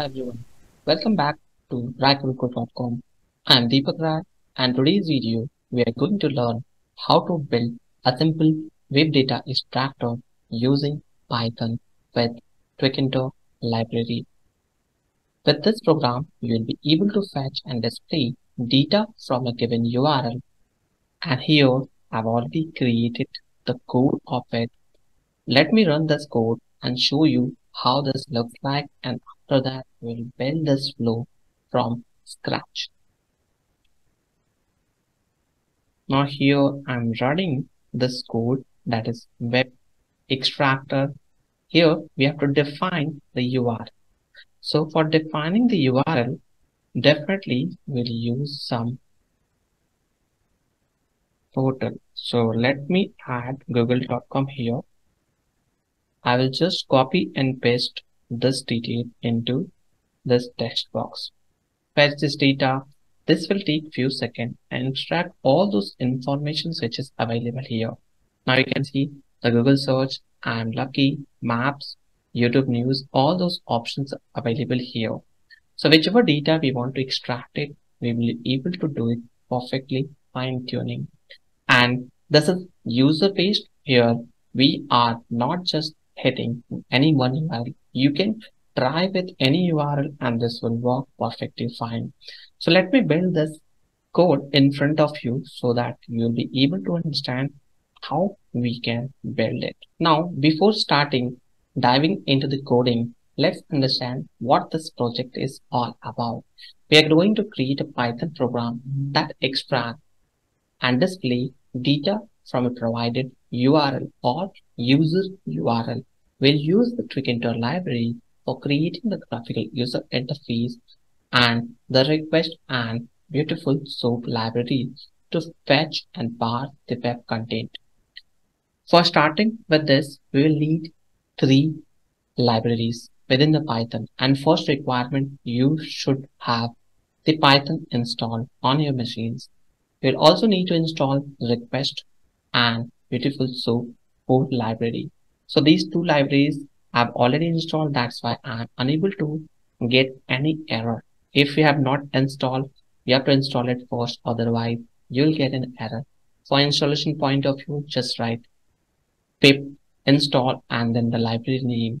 Hi everyone, welcome back to RaiGurukul.com. I'm Deepak Rai and today's video we are going to learn how to build a simple web data extractor using Python with Tkinter library. With this program, you will be able to fetch and display data from a given URL. And here I've already created the code of it. Let me run this code and show you how this looks like and after that we'll build this flow from scratch. Now here I'm running this code that is web extractor. Here we have to define the URL. So for defining the URL, definitely we'll use some portal. So let me add google.com here. I will just copy and paste this detail into this text box. Fetch this data. This will take few seconds and extract all those informations which is available here. Now you can see the Google search, I'm lucky, maps, YouTube news, all those options available here. So whichever data we want to extract it, we will be able to do it perfectly fine tuning. And this is user based here. We are not just hitting any one URL. You can try with any URL and this will work perfectly fine. So let me build this code in front of you so that you'll be able to understand how we can build it. Now, before starting diving into the coding, let's understand what this project is all about. We are going to create a Python program that extracts and display data from a provided URL or user URL. We'll use the Tkinter library for creating the graphical user interface and the request and Beautiful Soup library to fetch and parse the web content. For starting with this, we will need three libraries within the Python and first requirement you should have the Python installed on your machines. You'll also need to install request and Beautiful Soup code library. So these two libraries I've already installed. That's why I'm unable to get any error. If you have not installed, you have to install it first. Otherwise, you'll get an error. For installation point of view, just write pip install and then the library name.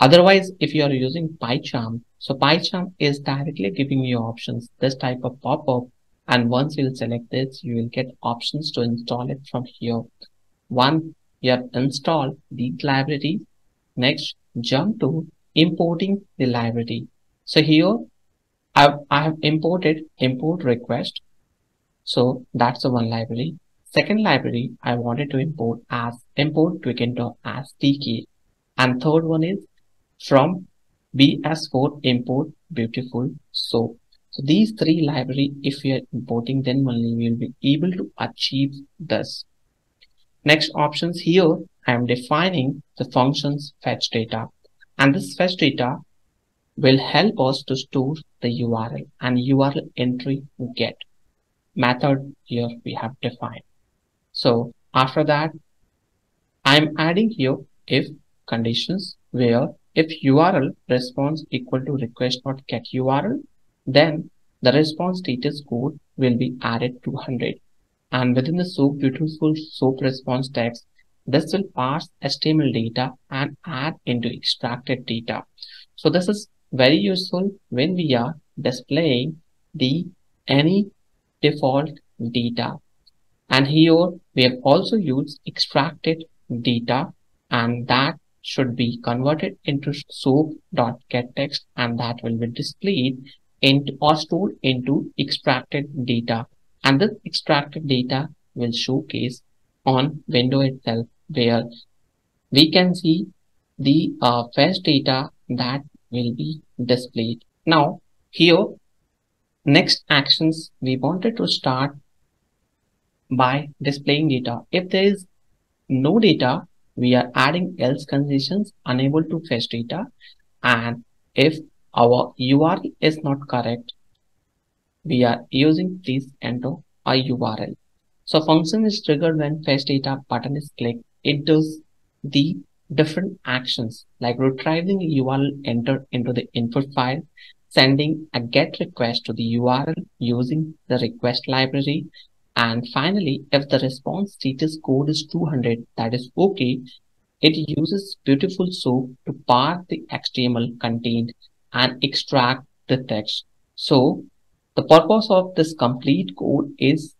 Otherwise, if you are using PyCharm, so PyCharm is directly giving you options, this type of pop-up. And once you'll select this, you will get options to install it from here. One you have installed the library. Next, jump to importing the library. So here I've, I have imported import request. So that's the one library. Second library I wanted to import as import Tkinter as TK. And third one is from BS4 import Beautiful Soup. So these three library, if we are importing, then only we will be able to achieve this. Next options here, I am defining the functions fetch data. And this fetch data will help us to store the URL and URL entry get. Method here we have defined. So after that, I'm adding here if conditions where if URL response equal to request not get URL, then the response status code will be added to 100 and within the soup Beautiful Soup response text this will parse html data and add into extracted data. So this is very useful when we are displaying the any default data. And here we have also used extracted data and that should be converted into soup.getText and that will be displayed into or stored into extracted data and this extracted data will showcase on window itself where we can see the uh, fetch data that will be displayed. Now here next actions we wanted to start by displaying data. If there is no data we are adding else conditions unable to fetch data and if our URL is not correct we are using this enter a URL. So function is triggered when fetch data button is clicked. It does the different actions like retrieving URL entered into the input file, sending a GET request to the URL using the request library, and finally, if the response status code is 200, that is okay, it uses Beautiful Soup to parse the HTML contained and extract the text. So the purpose of this complete code is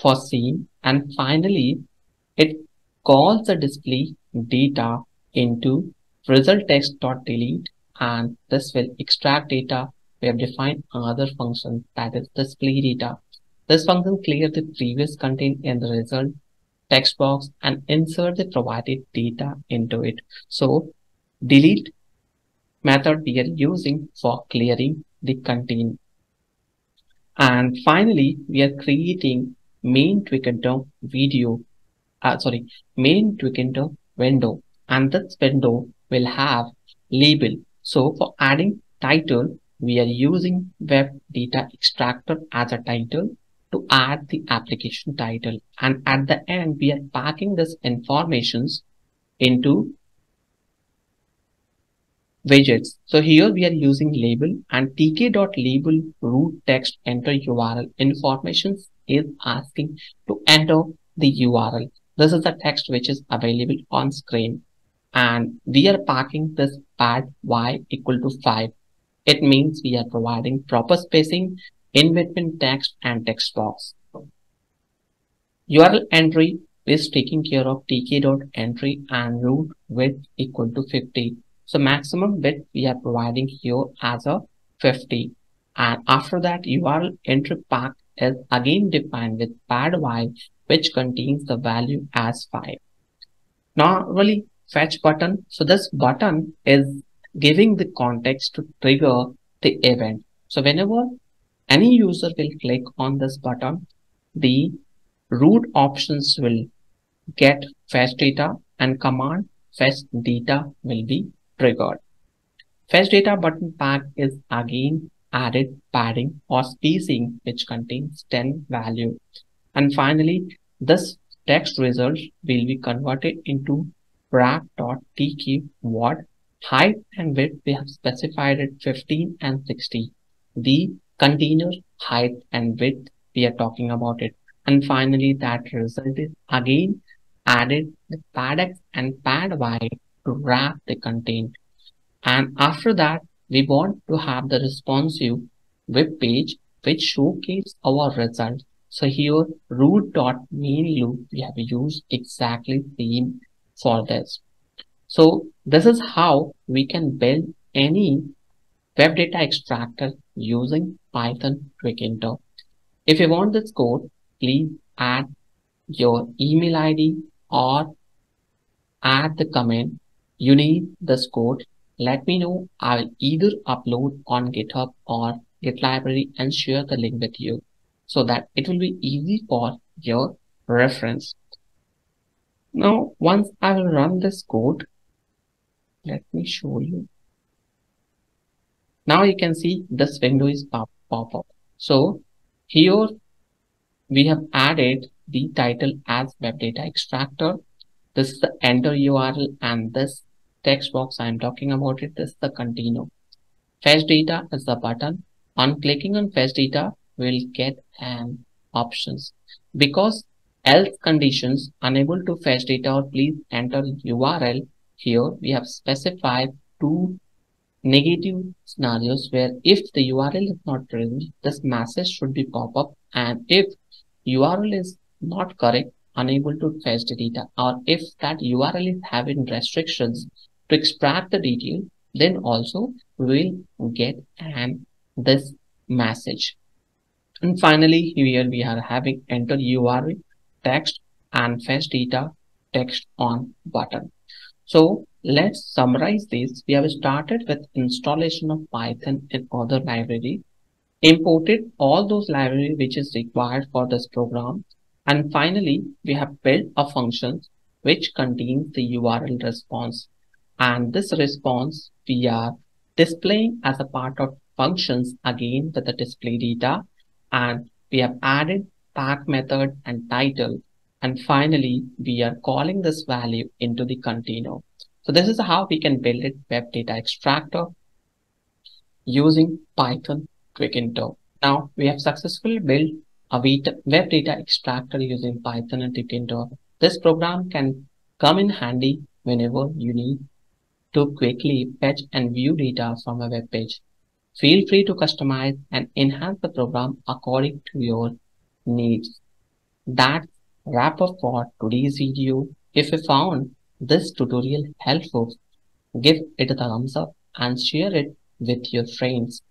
for foreseen and finally it calls the display data into result text.delete and this will extract data. We have defined another function that is display data. This function clear the previous content in the result text box and insert the provided data into it. So delete method we are using for clearing the content. And finally, we are creating main Tkinter video, uh, sorry, main Tkinter window. And this window will have label. So for adding title, we are using web data extractor as a title to add the application title. And at the end, we are packing this informations into widgets. So here we are using label and tk.label root text enter URL information is asking to enter the URL. This is the text which is available on screen and we are packing this pad y equal to 5. It means we are providing proper spacing in between text and text box. URL entry is taking care of tk.entry and root width equal to 50. So maximum bit we are providing here as a 50. And after that URL entry pack is again defined with pad y which contains the value as 5. Now really fetch button. So this button is giving the context to trigger the event. So whenever any user will click on this button, the root options will get fetch data and command fetch data will be triggered. Fetch data button pack is again added padding or spacing which contains 10 value. And finally, this text result will be converted into wrap.tk what height and width we have specified at 15 and 60. The container height and width we are talking about it and finally that result is again added the pad and pad y to wrap the content and after that we want to have the responsive web page which showcase our result so here root dot main loop we have used exactly same for this so this is how we can build any web data extractor using Python Tkinter. If you want this code, please add your email ID or add the comment. You need this code. Let me know. I will either upload on GitHub or Git library and share the link with you so that it will be easy for your reference. Now, once I will run this code, let me show you. Now you can see this window is pop, pop up. So here we have added the title as web data extractor. This is the enter URL and this text box I'm talking about it is the container. Fetch data is the button. On clicking on fetch data, we'll get an options. Because else conditions unable to fetch data or please enter URL. Here we have specified two negative scenarios where if the URL is not present, this message should be pop up and if URL is not correct, unable to fetch the data or if that URL is having restrictions to extract the detail, then also we will get an this message. And finally, here we are having enter URL text and fetch data text on button. So let's summarize this. We have started with installation of Python in other library, imported all those library which is required for this program. And finally, we have built a function which contains the URL response. And this response we are displaying as a part of functions again with the display data. And we have added pack method and title and finally, we are calling this value into the container. So this is how we can build a web data extractor using Python Tkinter. Now we have successfully built a web data extractor using Python and Tkinter. This program can come in handy whenever you need to quickly fetch and view data from a web page. Feel free to customize and enhance the program according to your needs. That's wrap up for today's video. If you found this tutorial helpful, give it a thumbs up and share it with your friends.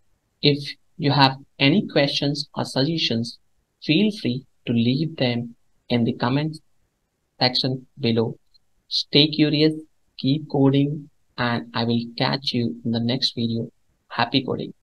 If you have any questions or suggestions, feel free to leave them in the comments section below. Stay curious, keep coding, and I will catch you in the next video. Happy coding!